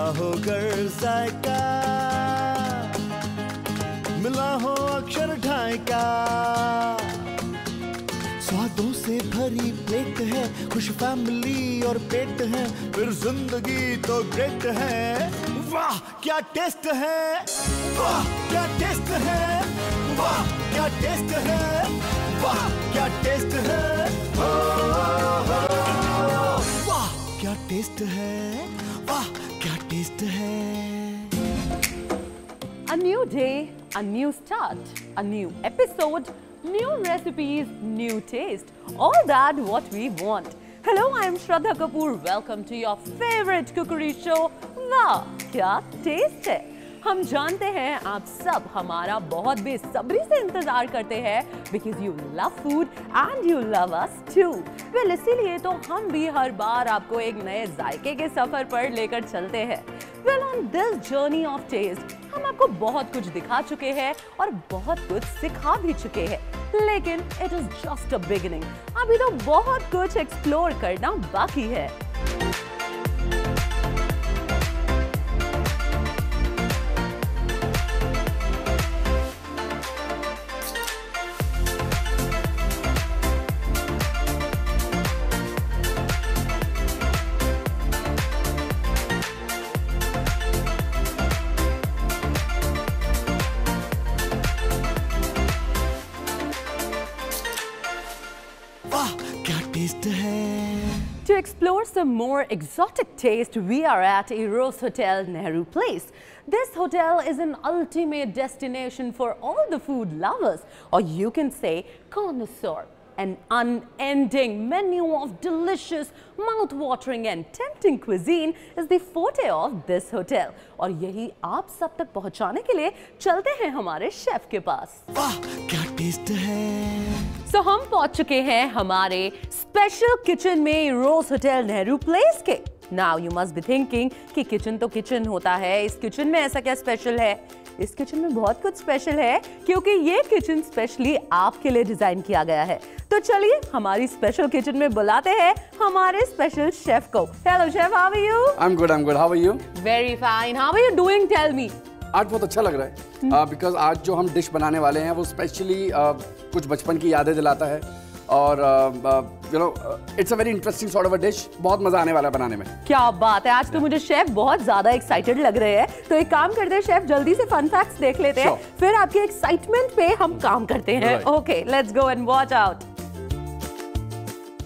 मिला हो गर जायका। मिला हो अक्षर ढाई का स्वादों से भरी प्लेट है खुश फैमिली और पेट है फिर ज़िंदगी तो ग्रेट है। वाह क्या टेस्ट है? वाह क्या टेस्ट है? वाह क्या टेस्ट है? वाह क्या टेस्ट हो, वाह क्या टेस्ट है? वाह A new day, a new start, a new episode, new recipes, new taste. All that what we want. Hello, I am Shraddha Kapoor. Welcome to your favorite cookery show. The kya taste hai? हम जानते हैं, आप सब हमारा बहुत बेसब्री से इंतज़ार करते हैं because you love food and you love us too well इसीलिए तो हम भी हर बार आपको एक नए जायके के सफ़र पर लेकर चलते हैं। Well on this journey of taste हम आपको बहुत कुछ दिखा चुके हैं और बहुत कुछ सिखा भी चुके हैं। लेकिन it is just a beginning अभी तो बहुत कुछ एक्सप्लोर करना बाकी है। वाह क्या टेस्ट है To explore some more exotic taste, we are at Eros Hotel, Nehru Place. This hotel is an ultimate destination for all the food lovers, or you can say connoisseur. An unending menu of delicious, mouth-watering and tempting cuisine is the forte of this hotel. और यही आप सब तक पहुंचाने के लिए चलते हैं हमारे शेफ के पास वाह क्या टेस्ट है सो so, हम पहुँच चुके हैं हमारे स्पेशल किचन में रोज होटल नेहरू प्लेस के। Now you must be thinking कि किचन तो किचन होता है इस किचन में ऐसा क्या स्पेशल है? इस किचन में बहुत कुछ स्पेशल है क्योंकि ये किचन स्पेशली आपके लिए डिज़ाइन किया गया है। तो चलिए हमारी स्पेशल किचन में बुलाते हैं हमारे स्पेशल शेफ को। Hello chef how are you I'm good, I'm good. How are you? Very fine how are you doing tell me आज बहुत अच्छा लग रहा है। बिकॉज़ आज जो हम डिश बनाने वाले हैं वो स्पेशली कुछ बचपन की यादें दिलाता है। और you know it's a very interesting sort of a dish बहुत मज़ा आने वाला है बनाने में। क्या बात है। आज तो मुझे शेफ बहुत ज़्यादा एक्साइटेड लग रहे हैं। तो एक काम करते हैं शेफ जल्दी से फन फैक्ट्स देख लेते हैं। Sure. फिर आपके एक्साइटमेंट पे हम काम करते हैं। Okay let's go and watch out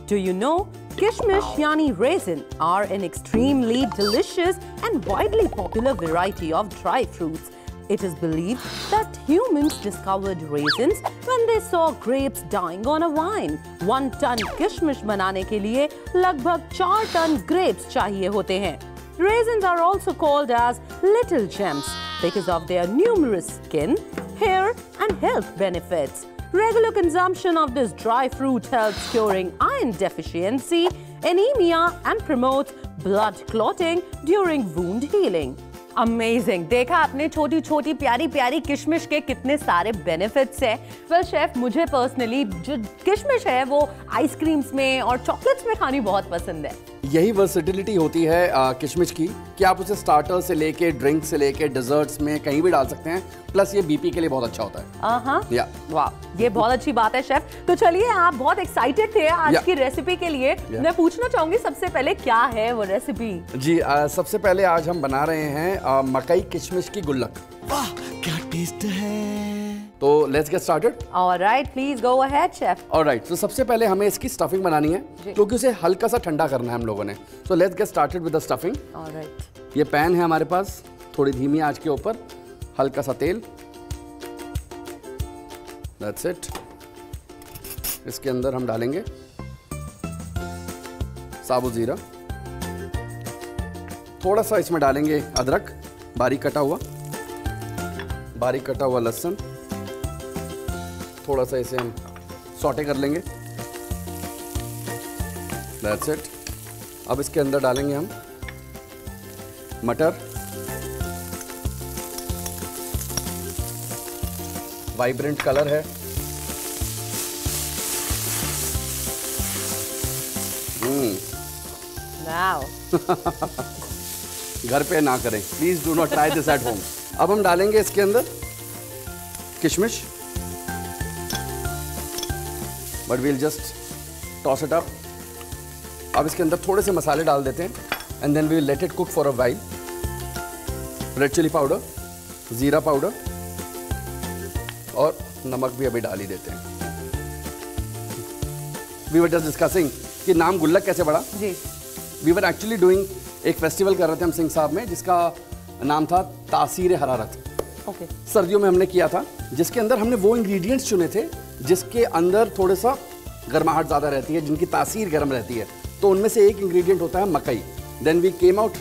Do you know Kishmish yani raisin are an extremely delicious and widely popular variety of dry fruits. It is believed that humans discovered raisins when they saw grapes dying on a vine. One ton kishmish बनाने के लिए लगभग चार ton grapes चाहिए होते हैं. Raisins are also called as little gems because of their numerous skin, hair, and health benefits. Regular consumption of this dry fruit helps curing iron deficiency, anemia, and promotes blood clotting during wound healing. Amazing देखा आपने छोटी छोटी प्यारी प्यारी किशमिश के कितने सारे बेनिफिट्स हैं वेल शेफ मुझे पर्सनली जो किशमिश है वो आइसक्रीम्स में और चॉकलेट्स में खानी बहुत पसंद है यही वर्सिटिलिटी होती है किशमिश की कि आप उसे स्टार्टर से लेके ड्रिंक से लेके डिजर्ट्स में कहीं भी डाल सकते हैं। प्लस ये बीपी के लिए बहुत अच्छा होता है। हाँ या वाह ये बहुत अच्छी बात है शेफ तो चलिए आप बहुत एक्साइटेड थे आज की रेसिपी के लिए। मैं पूछना चाहूँगी सबसे पहले क्या है वो रेसिपी जी uh, सबसे पहले आज हम बना रहे हैं uh, मकई किशमिश की गुल्लक। वाह क्या टेस्ट है। तो let's get started alright please go ahead chef alright तो सबसे पहले हमें इसकी स्टफिंग बनानी है क्योंकि उसे हल्का सा ठंडा करना है हम लोगों ने। तो let's get started with the stuffing alright ये पैन है हमारे पास थोड़ी धीमी आँच के ऊपर हल्का सा तेल। दैट्स इट इसके अंदर हम डालेंगे साबुत ज़ीरा। थोड़ा सा इसमें डालेंगे अदरक बारीक कटा हुआ। बारीक कटा हुआ लहसुन। थोड़ा सा इसे हम सॉटे कर लेंगे। दैट्स इट अब इसके अंदर डालेंगे हम मटर वाइब्रेंट कलर है। हम्म घर पे ना करें। Please do not try this at home अब हम डालेंगे इसके अंदर किशमिश। But we'll just toss it up अब इसके अंदर थोड़े से मसाले डाल देते हैं and then we let it cook for a while red chilli powder ज़ीरा पाउडर और नमक भी अभी डाल ही देते हैं। वी वर जस्ट डिस्कसिंग कि नाम गुल्लक कैसे बढ़ा। जी। वी वर एक्चुअली डूइंग एक फेस्टिवल कर रहे थे हम सिंह साहब में जिसका नाम था तासीर हरारत। Okay okay. सर्दियों में हमने किया था जिसके अंदर हमने वो इंग्रेडिएंट्स चुने थे जिसके अंदर थोड़ा सा गर्माहट ज़्यादा रहती है जिनकी तासीर गर्म रहती है। तो उनमें से एक इंग्रेडिएंट होता है मकई। Then we came out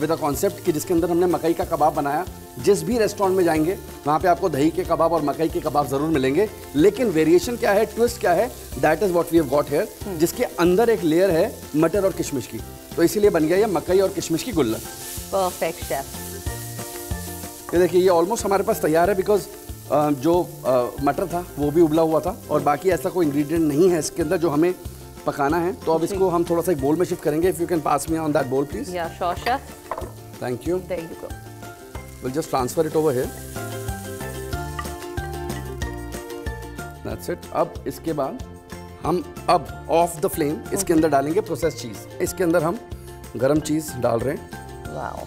with a concept कि जिसके अंदर हमने मकई का कबाब बनाया। जिस भी रेस्टोरेंट में जाएँगे वहाँ पे आपको दही के कबाब और मकई के कबाब ज़रूर मिलेंगे। लेकिन वेरिएशन क्या है ट्विस्ट क्या है that is what we have got here जिसके अंदर एक लेयर है मटर और किशमिश की। तो इसीलिए बन गया ये मकई और किशमिश की गुल्लक। परफेक्ट शेफ ये देखिए ये ऑलमोस्ट हमारे पास तैयार है बिकॉज़ जो मटर था वो भी उबला हुआ था और बाकी ऐसा कोई इंग्रेडिएंट नहीं है इसके अंदर जो हमें पकाना है। तो अब इसको हम थोड़ा सा एक बोल में शिफ्ट करेंगे। If you can pass me on that bowl please या sure chef thank you there you go will just transfer it over here that's it अब इसके बाद हम अब ऑफ़ द फ्लेम इसके अंदर डालेंगे प्रोसेस चीज़ इसके अंदर हम गरम चीज़ डाल रहे हैं। Wow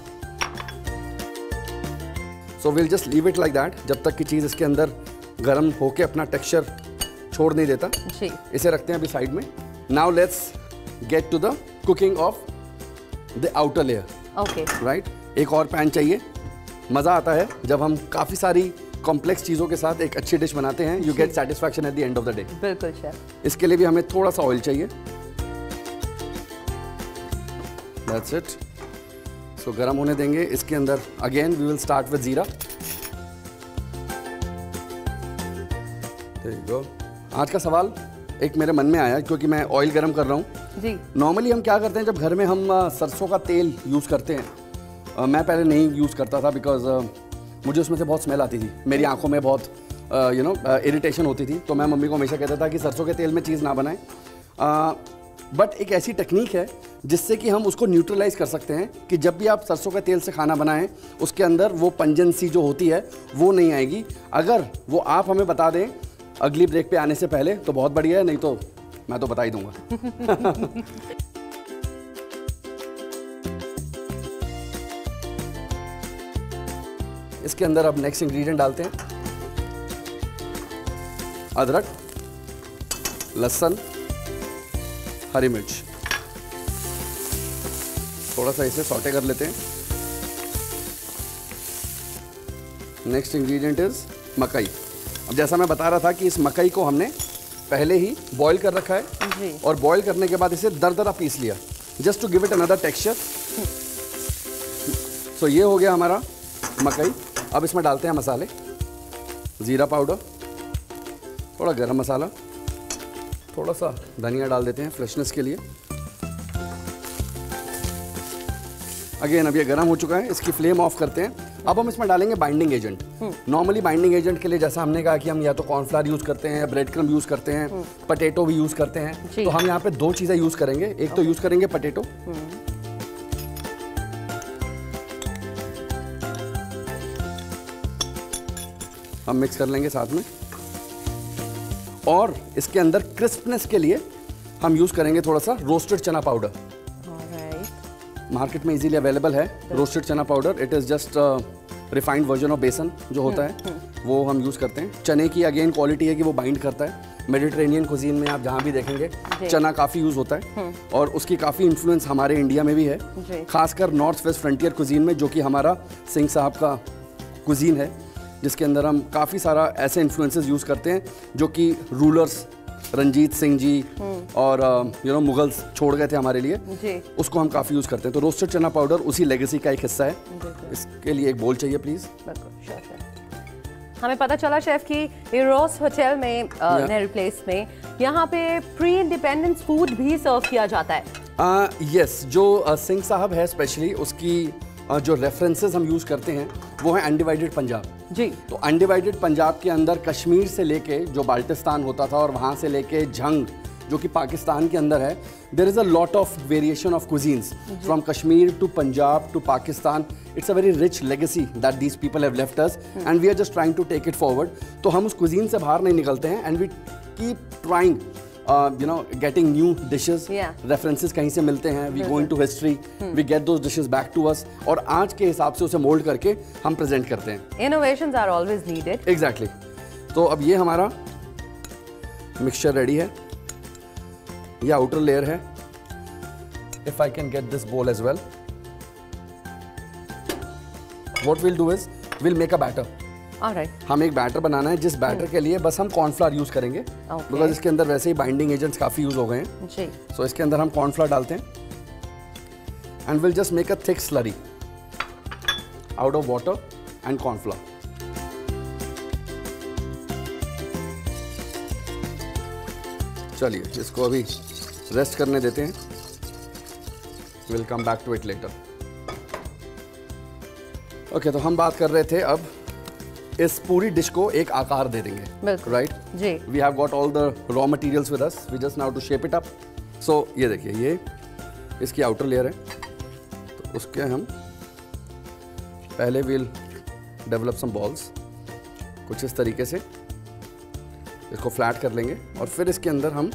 so will just leave it like that जब तक कि चीज़ इसके अंदर गर्म होके अपना टेक्सचर छोड़ नहीं देता। जी। इसे रखते हैं अभी साइड में। Now let's get to the cooking of the outer layer okay right एक और पैन चाहिए। मज़ा आता है जब हम काफ़ी सारी कॉम्प्लेक्स चीज़ों के साथ एक अच्छी डिश बनाते हैं। You get satisfaction at the end of the day बिल्कुल शेफ इसके लिए भी हमें थोड़ा सा ऑयल चाहिए। दैट्स इट सो गर्म होने देंगे इसके अंदर again we will start with जीरा गो आज का सवाल एक मेरे मन में आया क्योंकि मैं ऑयल गर्म कर रहा हूँ। जी। नॉर्मली हम क्या करते हैं जब घर में हम सरसों का तेल यूज़ करते हैं मैं पहले नहीं यूज़ करता था बिकॉज़ मुझे उसमें से बहुत स्मेल आती थी। मेरी आँखों में बहुत यू नो इरिटेशन होती थी। तो मैं मम्मी को हमेशा कहता था कि सरसों के तेल में चीज़ ना बनाएँ। बट एक ऐसी टेक्निक है, जिससे कि हम उसको न्यूट्रलाइज कर सकते हैं कि जब भी आप सरसों के तेल से खाना बनाएँ, उसके अंदर वो पंजनसी जो होती है, वो नहीं आएगी। अगर वो आप हमें बता दें, अगली ब्रेक पे आने से पहले तो बहुत बढ़िया है, नहीं तो मैं तो बता ही दूँगा। इसके अंदर अब नेक्स्ट इंग्रेडिएंट डालते हैं। अदरक, लहसुन हरी मिर्च। थोड़ा सा इसे सॉटे कर लेते हैं। नेक्स्ट इंग्रेडिएंट इज़ मकई। अब जैसा मैं बता रहा था कि इस मकई को हमने पहले ही बॉईल कर रखा है और बॉईल करने के बाद इसे दरदरा पीस लिया। Just to give it another texture so ये हो गया हमारा मकई। अब इसमें डालते हैं मसाले। ज़ीरा पाउडर। थोड़ा गरम मसाला। थोड़ा सा धनिया डाल देते हैं फ्रेशनेस के लिए। अगेन अब ये गर्म हो चुका है इसकी फ्लेम ऑफ़ करते हैं। अब हम इसमें डालेंगे binding agent normally binding agent के लिए जैसा हमने कहा कि हम या तो कॉर्नफ्लावर यूज़ करते हैं ब्रेड क्रम यूज़ करते हैं पटेटो भी यूज़ करते हैं। तो हम यहाँ पे दो चीज़ें यूज़ करेंगे। एक तो यूज़ करेंगे पटेटो हम मिक्स कर लेंगे साथ में। और इसके अंदर क्रिस्पनेस के लिए हम यूज़ करेंगे थोड़ा सा रोस्टेड चना पाउडर मार्केट में इजीली अवेलेबल है roasted chana powder it is just refined version of besan जो होता है वो हम यूज़ करते हैं। चने की अगेन क्वालिटी है कि वो बाइंड करता है। मेडिटेरेनियन कुजीन में आप जहाँ भी देखेंगे चना काफ़ी यूज़ होता है और उसकी काफ़ी इन्फ्लुएंस हमारे इंडिया में भी है। खासकर नॉर्थ वेस्ट फ्रंटियर कुजीन में जो कि हमारा सिंह साहब का कुजीन है। जिसके अंदर हम काफ़ी सारा ऐसे इन्फ्लुएंसेस यूज़ करते हैं जो कि रूलर्स रंजीत सिंह जी और यू नो मुगल्स छोड़ गए थे हमारे लिए जी। उसको हम काफ़ी यूज़ करते हैं। तो रोस्टेड चना पाउडर उसी लेगेसी का एक हिस्सा है। इसके लिए एक बोल चाहिए प्लीज़ हमें पता चला शेफ कि रोज होटल में Yeah. नेहरू प्लेस में यहाँ पे प्री इंडिपेंडेंस फ़ूड भी सर्व किया जाता है। यस जो uh, सिंह साहब है स्पेशली उसकी uh, जो रेफरेंसेस हम यूज़ करते हैं वो है अनडिवाइडेड पंजाब। जी। तो अनडिवाइडेड पंजाब के अंदर कश्मीर से लेके जो बाल्टिस्तान होता था और वहाँ से लेके झंग जो कि पाकिस्तान के अंदर है there is a lot of variation of cuisines from Kashmir to Punjab to Pakistan. It's a very rich legacy that these people have left us and we are just trying to take it forward तो हम उस cuisine से बाहर नहीं निकलते हैं and we keep trying you know getting new Yeah. References कहीं से मिलते हैं we go into history we get those dishes back to us और आज के हिसाब से उसे मोल्ड करके हम प्रेजेंट करते हैं Innovations are always needed. Exactly तो अब ये हमारा मिक्सचर रेडी है ये आउटर लेयर है if I can get this bowl as well what will do is will make a batter right. हम एक बैटर बनाना है जिस बैटर के लिए बस हम कॉर्नफ्लावर यूज़ करेंगे। Okay. बिकॉज़ इसके अंदर वैसे ही बाइंडिंग एजेंट्स काफ़ी यूज़ हो गए हैं। जी। सो इसके अंदर हम कॉर्नफ्लावर डालते हैं। And will just make a thick slurry out of water and cornflour चलिए इसको अभी रेस्ट करने देते हैं will come back to it later okay तो हम बात कर रहे थे अब इस पूरी डिश को एक आकार दे देंगे right ji. We have got all the raw materials with us we just now to shape it up so ये देखिए ये इसकी आउटर लेयर है। तो उसके हम पहले विल डेवलप सम बॉल्स कुछ इस तरीके से। इसको फ्लैट कर लेंगे और फिर इसके अंदर हम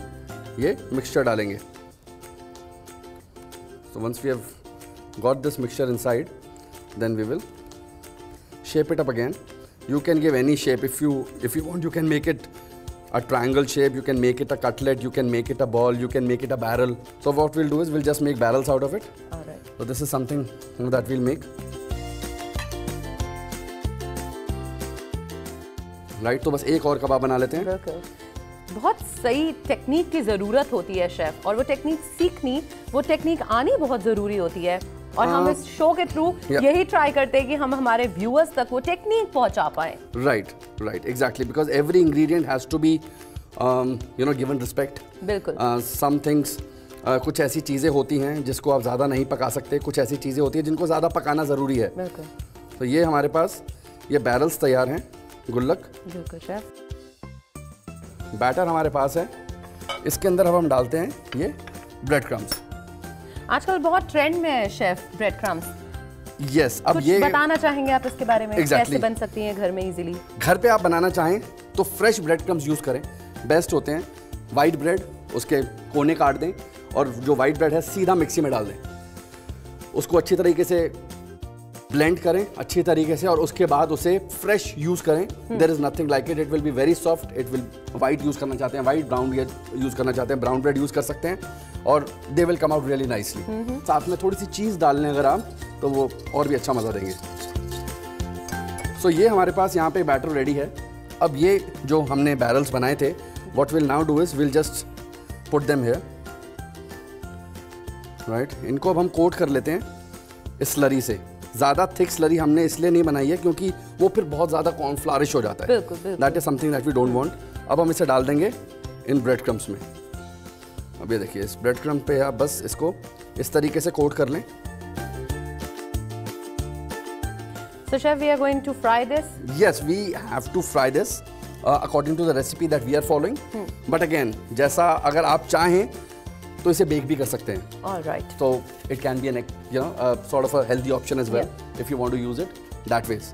ये मिक्सचर डालेंगे। So once we have got this mixture inside then we will shape it up again you can give any shape if you if you want you can make it a triangle shape you can make it a cutlet you can make it a ball you can make it a barrel so what we'll do is we'll just make barrels out of it All right. so this is something you know, that we'll make right तो बस एक और कबाब बना लेते हैं बहुत सही technique की ज़रूरत होती है शेफ और वो टेक्निक सीखनी वो टेक्निक आनी बहुत ज़रूरी होती है और हम इस शो के थ्रू यही ट्राई करते हैं कि हम हमारे व्यूअर्स तक वो टेक्निक पहुँचा पाए। Right exactly because every ingredient has to be um, you know given respect. बिल्कुल। Uh, some things uh, कुछ ऐसी चीज़ें होती हैं जिसको आप ज़्यादा नहीं पका सकते कुछ ऐसी चीज़ें होती हैं जिनको ज़्यादा पकाना ज़रूरी है। बिल्कुल। तो ये हमारे पास ये बैरल्स तैयार हैं गुल्लक। बैटर हमारे पास है। इसके अंदर अब हम डालते हैं ये ब्रेड क्रम्स आजकल बहुत ट्रेंड में है शेफ ब्रेड क्रम्स यस अब ये बताना चाहेंगे आप इसके बारे में? Exactly. कैसे बन सकती हैं घर में इजीली घर पे आप बनाना चाहें तो फ्रेश ब्रेड क्रम्स यूज़ करें। बेस्ट होते हैं वाइट ब्रेड उसके कोने काट दें और जो वाइट ब्रेड है सीधा मिक्सी में डाल दें। उसको अच्छी तरीके से ब्लेंड करें अच्छी तरीके से और उसके बाद उसे फ्रेश यूज़ करें। There is nothing like it it will be very soft it will white use करना चाहते हैं वाइट ब्राउन यूज़ करना चाहते हैं ब्राउन ब्रेड यूज़ कर सकते हैं और they will come out really nicely साथ में थोड़ी सी चीज़ डाल लें अगर आप तो वो और भी अच्छा मज़ा देंगे। सो so, ये हमारे पास यहाँ पे बैटर रेडी है। अब ये जो हमने बैरल्स बनाए थे what will now do is will just put them here right इनको अब हम कोट कर लेते हैं इस स्लरी से। ज़्यादा थिक स्लरी हमने इसलिए नहीं बनाई है क्योंकि वो फिर बहुत ज़्यादा कॉर्नफ्लारिश हो जाता है। That is something that we don't want अब हम इसे डाल देंगे इन ब्रेड क्रम्स में अब ये देखिए इस ब्रेड क्रम्प पे आप बस इसको इस तरीके से कोट कर लें So chef, we are going to fry this. yes we have to fry this uh, according to the recipe that we are following Hmm. but again जैसा अगर आप चाहें तो इसे बेक भी कर सकते हैं। तो it can be an you know sort of healthy option as well if you want to use it that ways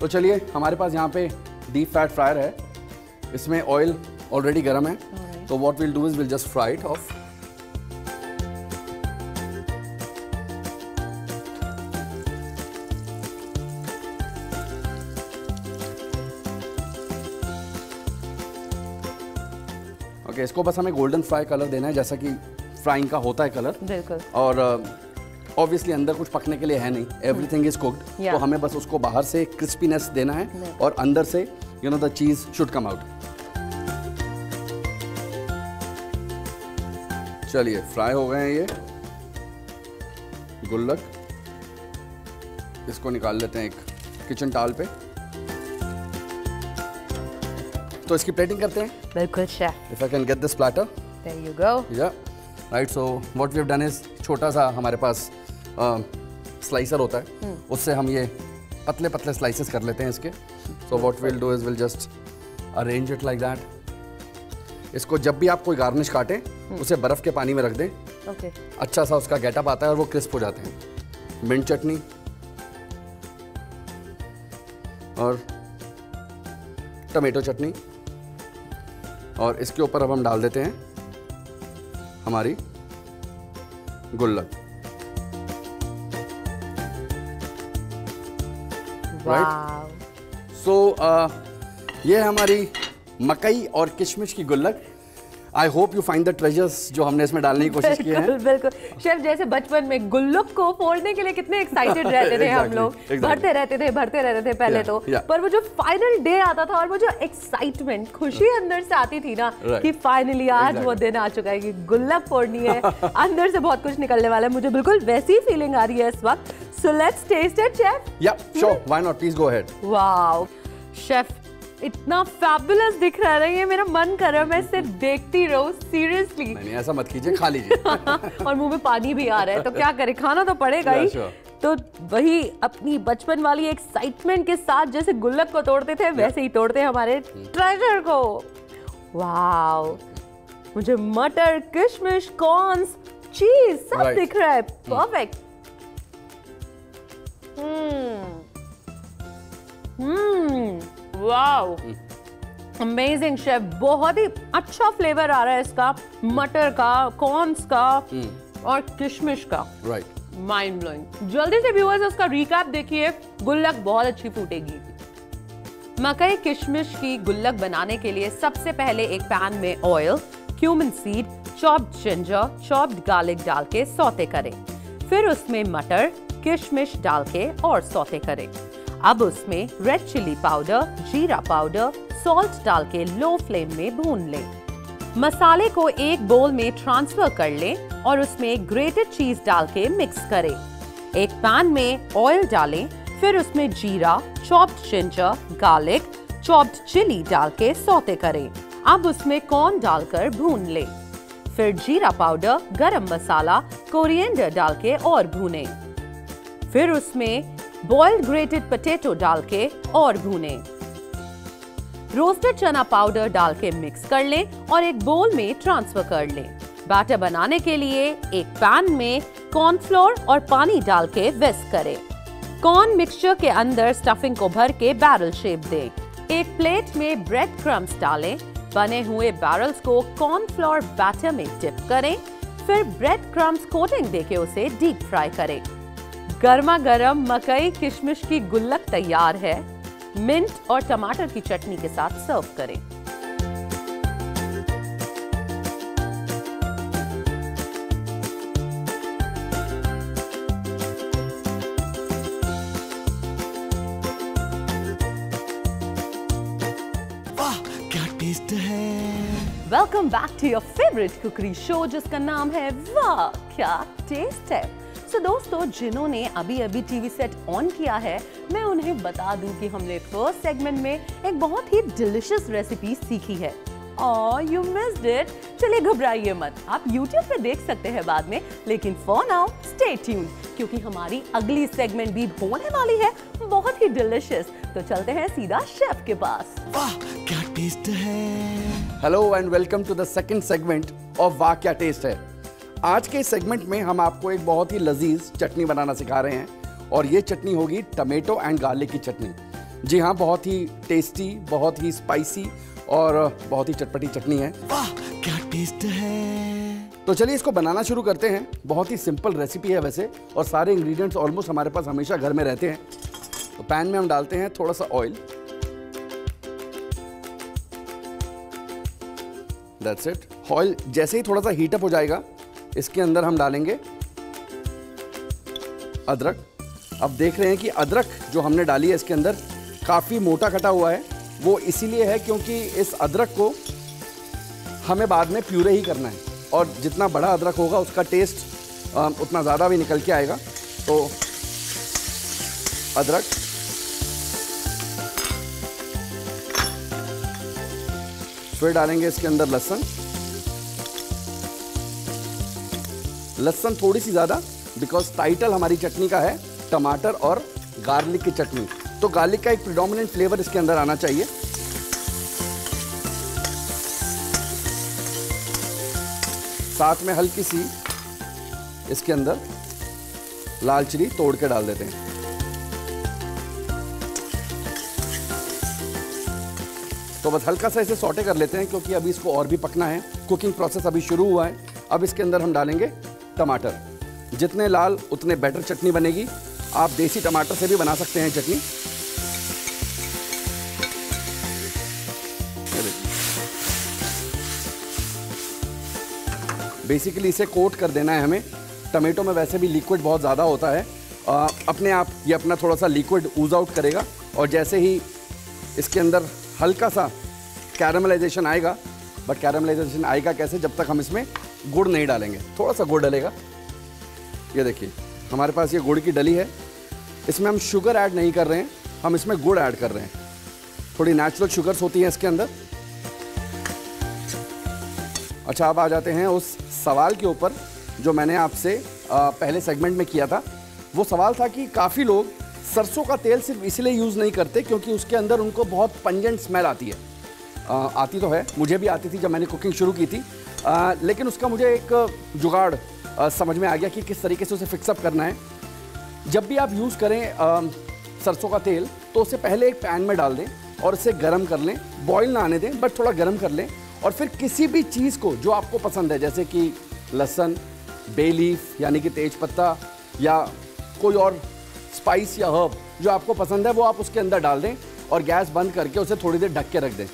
तो चलिए हमारे पास यहाँ पे डीप फैट फ्रायर है। इसमें ऑयल ऑलरेडी गर्म है। तो what will do is will just fry it off okay इसको बस हमें गोल्डन फ्राई कलर देना है जैसा कि फ्राइंग का होता है कलर बिल्कुल। और ऑब्वियसली अंदर कुछ पकने के लिए है नहीं। एवरीथिंग इज़ कुक्ड तो हमें बस उसको बाहर से क्रिस्पीनेस देना है और अंदर से you know the cheese should come out चलिए फ्राई हो गए हैं ये। गुल्लक। इसको निकाल लेते हैं एक किचन टाल पे। तो इसकी प्लेटिंग करते हैं। बिल्कुल chef if I can get this platter There you go. Yeah right so what we have done is छोटा सा हमारे पास स्लाइसर होता है। उससे हम ये पतले पतले स्लाइसेस कर लेते हैं इसके। So what will do is will just arrange it like that इसको जब भी आप कोई गार्निश काटें उसे बर्फ़ के पानी में रख दें। ओके अच्छा सा उसका गेटअप आता है और वो क्रिस्प हो जाते हैं। मिंट चटनी। और टमेटो चटनी। और इसके ऊपर अब हम डाल देते हैं हमारी गुल्लक। राइट सो ये हमारी मकई और किशमिश की गुल्लक। I hope you find the treasures जो हमने इसमें डालने की कोशिश की है। बिल्कुल शेफ जैसे बचपन में गुल्लुक को फोड़ने के लिए कितने एक्साइटेड रहते थे हम लोग. भरते रहते थे भरते रहते थे पहले तो. पर वो जो फाइनल डे आता था और वो जो एक्साइटमेंट खुशी अंदर से आती थी ना. कि फाइनली आज वो दिन आ चुका है कि गुल्लक फोड़नी है। अंदर से बहुत कुछ निकलने वाला है। मुझे बिल्कुल वैसी फीलिंग आ रही है इस वक्त। So let's taste it chef yeah sure why not please go ahead wow chef इतना फैबुलस दिख रहा है ये मेरा मन कर रहा है मैं इसे देखती रहूँ सीरियसली नहीं नहीं ऐसा मत कीजिए खा लीजिए। और मुँह में पानी भी आ रहा है तो क्या करें खाना तो पड़ेगा ही। तो वही अपनी बचपन वाली एक्साइटमेंट के साथ जैसे गुल्लक को तोड़ते थे वैसे ही तोड़ते हैं हमारे ट्रेजर को। वाओ मुझे मटर किशमिश कॉर्न्स चीज़ सब Right. दिख रहा है। Perfect hmm hmm wow amazing chef बहुत ही अच्छा फ्लेवर आ रहा है इसका. मटर का कॉर्न्स का और किशमिश का. राइट माइंड ब्लोइंग जल्दी से व्यूअर्स उसका रिकैप देखिए. गुल्लक बहुत अच्छी फूटेगी. मकई किशमिश की गुल्लक बनाने के लिए सबसे पहले एक पैन में oil cumin seed chopped ginger chopped garlic डाल के सौते करें. फिर उसमें मटर किशमिश डाल के और सौते करें. अब उसमें रेड चिली पाउडर जीरा पाउडर सॉल्ट डाल के लो फ्लेम में भून लें। मसाले को एक बोल में ट्रांसफ़र कर लें और उसमें ग्रेटेड चीज़ डाल के मिक्स करें। एक पैन में ऑयल डालें, फिर उसमें जीरा chopped ginger garlic chopped chilli डाल के सौते करें। अब उसमें कॉर्न डालकर भून लें। फिर जीरा पाउडर गरम मसाला कोरिएंडर डाल के और भूनें। फिर उसमें बॉइल्ड ग्रेटेड पोटैटो डाल के और भूने। रोस्टेड चना पाउडर डाल के मिक्स कर लें और एक बोल में ट्रांसफ़र कर लें। बैटर बनाने के लिए एक पैन में कॉर्नफ्लोर और पानी डाल के विस्क करें। कॉर्न मिक्सचर के अंदर स्टफिंग को भर के बैरल शेप दें। एक प्लेट में ब्रेड क्रम्स डालें। बने हुए बैरल्स को कॉर्नफ्लोर बैटर में डिप करें। फिर ब्रेड क्रम्स कोटिंग देके उसे डीप फ्राई करें। गर्मा गर्म मकई किशमिश की गुल्लक तैयार है। मिंट और टमाटर की चटनी के साथ सर्व करें। वाह क्या टेस्ट है। Welcome back to your favourite cookery show जिसका नाम है वाह क्या टेस्ट है। सो दोस्तों जिन्होंने अभी अभी टीवी सेट ऑन किया है मैं उन्हें बता दूँ कि हमने फ़र्स्ट सेगमेंट में एक बहुत ही डिलिशियस रेसिपी सीखी है। और यू मिस्ड इट चलिए घबराइए मत। आप YouTube पे देख सकते हैं बाद में लेकिन फॉर नाउ स्टे ट्यून्ड क्योंकि हमारी अगली सेगमेंट भी होने वाली है। बहुत ही डिलिशियस तो चलते हैं सीधा शेफ के पास। वाह क्या टेस्ट है! Hello and welcome to the second segment of वाह क्या टेस्ट है! आज के सेगमेंट में हम आपको एक बहुत ही लजीज चटनी बनाना सिखा रहे हैं और ये चटनी होगी टमेटो एंड गार्लिक की चटनी। जी हाँ बहुत ही टेस्टी बहुत ही स्पाइसी और बहुत ही चटपटी चटनी है। वाह क्या टेस्ट है। तो चलिए इसको बनाना शुरू करते हैं। बहुत ही सिंपल रेसिपी है वैसे और सारे इंग्रेडिएंट्स ऑलमोस्ट हमारे पास हमेशा घर में रहते हैं। तो पैन में हम डालते हैं थोड़ा सा ऑयल दैट्स इट ऑयल जैसे ही थोड़ा सा हीटअप हो जाएगा इसके अंदर हम डालेंगे अदरक। अब देख रहे हैं कि अदरक जो हमने डाली है इसके अंदर काफ़ी मोटा कटा हुआ है। वो इसीलिए है क्योंकि इस अदरक को हमें बाद में प्यूरे ही करना है। और जितना बड़ा अदरक होगा उसका टेस्ट उतना ज़्यादा भी निकल के आएगा। तो अदरक। फिर डालेंगे इसके अंदर लहसुन। लहसुन थोड़ी सी ज़्यादा बिकॉज़ टाइटल हमारी चटनी का है, टमाटर और गार्लिक की चटनी। तो गार्लिक का एक प्रिडोमिनेंट फ्लेवर इसके अंदर आना चाहिए। साथ में हल्की सी इसके अंदर लाल चिली तोड़ के डाल देते हैं। तो बस हल्का सा इसे सॉटे कर लेते हैं, क्योंकि अभी इसको और भी पकना है। कुकिंग प्रोसेस अभी शुरू हुआ है। अब इसके अंदर हम डालेंगे टमाटर। जितने लाल उतने बेटर चटनी बनेगी। आप देसी टमाटर से भी बना सकते हैं चटनी। बेसिकली इसे कोट कर देना है हमें। टमाटो में वैसे भी लिक्विड बहुत ज़्यादा होता है। आ, अपने आप ये अपना थोड़ा सा लिक्विड ऊज आउट करेगा। और जैसे ही इसके अंदर हल्का सा कैरमलाइजेशन आएगा। बट कैरमलाइजेशन आएगा कैसे? जब तक हम इसमें गुड़ नहीं डालेंगे। थोड़ा सा गुड़ डलेगा। ये देखिए हमारे पास ये गुड़ की डली है। इसमें हम शुगर ऐड नहीं कर रहे हैं हम इसमें गुड़ ऐड कर रहे हैं। थोड़ी नेचुरल शुगर्स होती हैं इसके अंदर। अच्छा अब आ जाते हैं उस सवाल के ऊपर जो मैंने आपसे पहले सेगमेंट में किया था। वो सवाल था कि काफ़ी लोग सरसों का तेल सिर्फ़ इसलिए यूज़ नहीं करते क्योंकि उसके अंदर उनको बहुत पंजेंट स्मेल आती है। आ, आती तो है मुझे भी आती थी जब मैंने कुकिंग शुरू की थी। आ, लेकिन उसका मुझे एक जुगाड़ आ, समझ में आ गया कि किस तरीके से उसे फिक्सअप करना है। जब भी आप यूज़ करें आ, सरसों का तेल तो उसे पहले एक पैन में डाल दें और उसे गर्म कर लें। बॉईल ना आने दें बट थोड़ा गर्म कर लें और फिर किसी भी चीज़ को जो आपको पसंद है जैसे कि लहसन बे लीफ यानी कि तेज पत्ता या कोई और स्पाइस या हर्ब जो आपको पसंद है वो आप उसके अंदर डाल दें और गैस बंद करके उसे थोड़ी देर ढक के रख दें।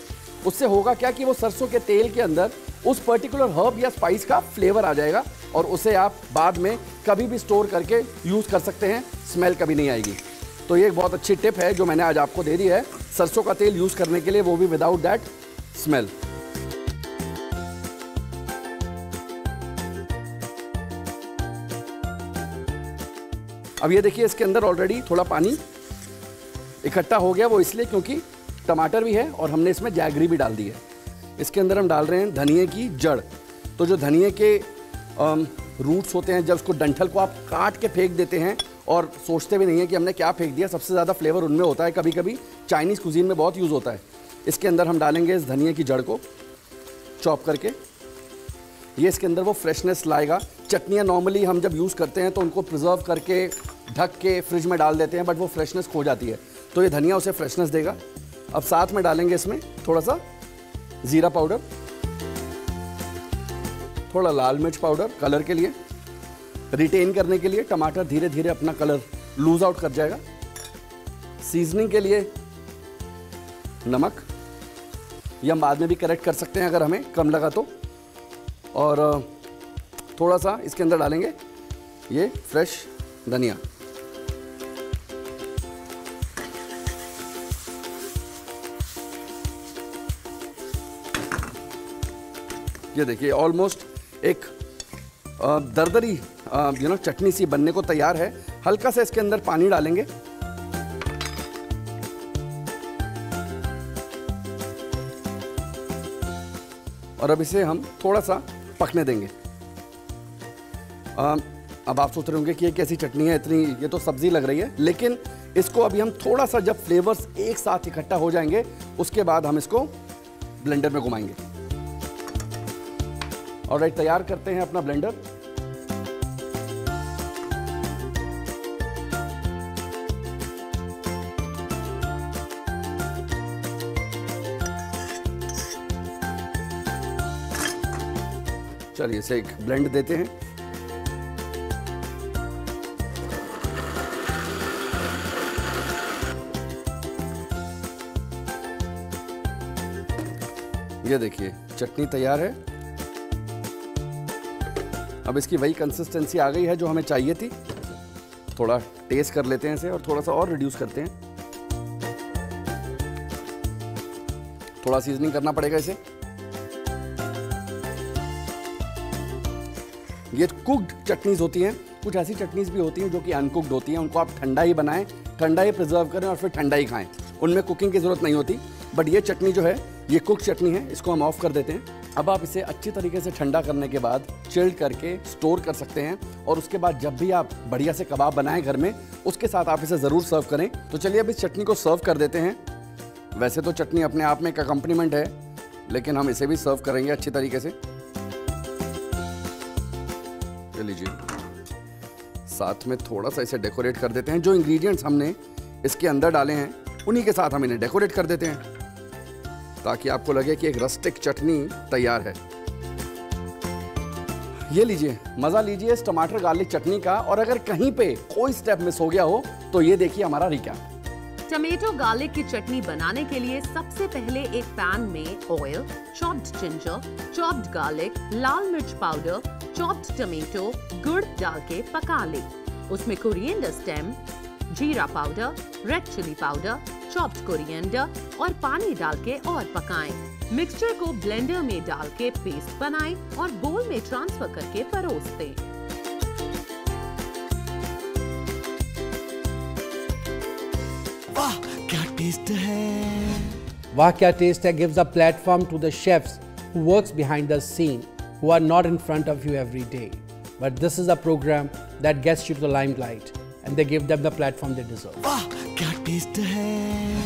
उससे होगा क्या कि वो सरसों के तेल के अंदर उस पर्टिकुलर हर्ब या स्पाइस का फ्लेवर आ जाएगा और उसे आप बाद में कभी भी स्टोर करके यूज़ कर सकते हैं। स्मेल कभी नहीं आएगी। तो ये एक बहुत अच्छी टिप है जो मैंने आज आपको दे दी है। सरसों का तेल यूज़ करने के लिए वो भी विदाउट दैट स्मेल अब ये देखिए, इसके अंदर ऑलरेडी थोड़ा पानी इकट्ठा हो गया वो इसलिए क्योंकि टमाटर भी है और हमने इसमें जैगरी भी डाल दी है। इसके अंदर हम डाल रहे हैं धनिए की जड़। तो जो धनिए के रूट्स होते हैं, जब उसको डंठल को आप काट के फेंक देते हैं, और सोचते भी नहीं है कि हमने क्या फेंक दिया, सबसे ज़्यादा फ्लेवर उनमें होता है कभी कभी चाइनीज़ कुजीन में बहुत यूज़ होता है। इसके अंदर हम डालेंगे इस धनिए की जड़ को चॉप करके। ये इसके अंदर वो फ्रेशनेस लाएगा। चटनियाँ नॉर्मली हम जब यूज़ करते हैं तो उनको प्रिजर्व करके, ढक के फ्रिज में डाल देते हैं बट वो फ्रेशनेस खो जाती है। तो ये धनिया उसे फ्रेशनेस देगा। अब साथ में डालेंगे इसमें थोड़ा सा ज़ीरा पाउडर, थोड़ा लाल मिर्च पाउडर, कलर के लिए रिटेन करने के लिए टमाटर धीरे धीरे अपना कलर लूज आउट कर जाएगा। सीजनिंग के लिए नमक, ये हम बाद में भी करेक्ट कर सकते हैं अगर हमें कम लगा तो। और, थोड़ा सा इसके अंदर डालेंगे ये फ्रेश धनिया। ये देखिए ऑलमोस्ट एक दरदरी यू नो चटनी सी बनने को तैयार है। हल्का सा इसके अंदर पानी डालेंगे। और अब इसे हम थोड़ा सा पकने देंगे। आ, अब आप सोच रहे होंगे कि ये कैसी चटनी है इतनी ये तो सब्ज़ी लग रही है। लेकिन इसको अभी हम थोड़ा सा जब फ्लेवर्स एक साथ इकट्ठा हो जाएँगे उसके बाद हम इसको ब्लेंडर में घुमाएँगे। और राइट तैयार करते हैं अपना ब्लेंडर चलिए इसे एक ब्लेंड देते हैं. ये देखिए, चटनी तैयार है. अब इसकी वही कंसिस्टेंसी आ गई है जो हमें चाहिए थी। थोड़ा टेस्ट कर लेते हैं इसे और थोड़ा सा और रिड्यूस करते हैं। थोड़ा सीजनिंग करना पड़ेगा इसे। ये कुकड चटनीज होती हैं। कुछ ऐसी चटनीज भी होती हैं जो कि अनकुकड होती हैं। उनको आप ठंडा ही बनाएँ, ठंडा ही प्रिजर्व करें और फिर ठंडा ही खाएँ। उनमें कुकिंग की ज़रूरत नहीं होती। बट ये चटनी जो है, ये कुक चटनी है, इसको हम ऑफ़ कर देते हैं। अब आप इसे अच्छी तरीके से ठंडा करने के बाद चिल्ड करके स्टोर कर सकते हैं और उसके बाद जब भी आप बढ़िया से कबाब बनाएँ घर में, उसके साथ आप इसे ज़रूर सर्व करें। तो चलिए अब इस चटनी को सर्व कर देते हैं। वैसे तो चटनी अपने आप में एक अकम्पनीमेंट है, लेकिन हम इसे भी सर्व करेंगे अच्छी तरीके से। लीजिए। साथ में थोड़ा सा इसे डेकोरेट कर देते हैं। जो इंग्रेडिएंट्स हमने इसके अंदर डाले हैं, उन्हीं के साथ हम इन्हें डेकोरेट कर देते हैं। ताकि आपको लगे कि एक रस्टिक चटनी तैयार है। ये लीजिए, मज़ा लीजिए इस टमाटर गार्लिक चटनी का, और अगर कहीं पे कोई स्टेप मिस हो गया हो तो ये देखिए हमारा रिका टमेटो गार्लिक की चटनी बनाने के लिए सबसे पहले एक पैन में oil chopped ginger chopped garlic लाल मिर्च पाउडर चॉप्ड टमेटो गुड़ डाल के पका ले। उसमें कोरिएंडर स्टेम जीरा powder red chilli powder chopped coriander और पानी डाल के और पकाएँ। मिक्सचर को ब्लेंडर में डाल के पेस्ट बनाएँ और बोल में ट्रांसफ़र करके परोस दें। वाह क्या टेस्ट है gives a platform to the chefs who works behind the scene who are not in front of you every day but this is a programme that gets you to the limelight and they give them the platform they deserve क्या taste है?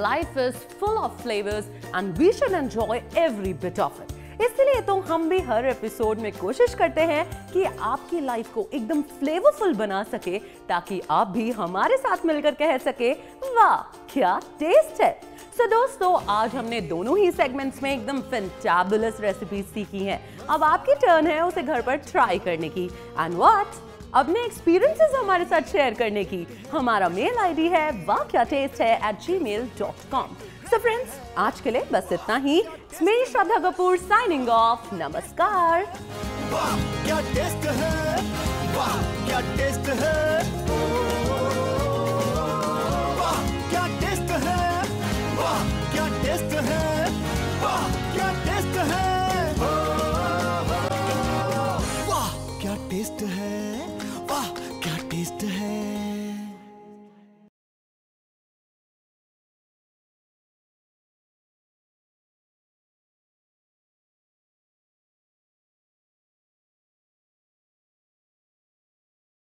Life is full of flavors and we should enjoy every bit of it. इसलिए तो हम भी हर episode में कोशिश करते हैं कि आपकी लाइफ को एकदम फ्लेवरफुल बना सके ताकि आप भी हमारे साथ मिलकर कह सके वाह क्या टेस्ट है? सो so, दोस्तों आज हमने दोनों ही सेगमेंट्स में एकदम फैंटाबुलस रेसिपीज़ सीखी हैं। अब आपकी टर्न है उसे घर पर ट्राई करने की। एंड व्हाट अपने एक्सपीरियंसेस हमारे साथ शेयर करने की। हमारा मेल आईडी है वाह क्या टेस्ट है at Gmail dot com so friends आज के लिए बस इतना ही। मेरी श्रद्धा कपूर साइनिंग ऑफ़ नमस्कार। क्या टेस्ट है क्या टेस्ट है। क्या टेस्ट है क्या टेस्ट है क्या टेस्ट है।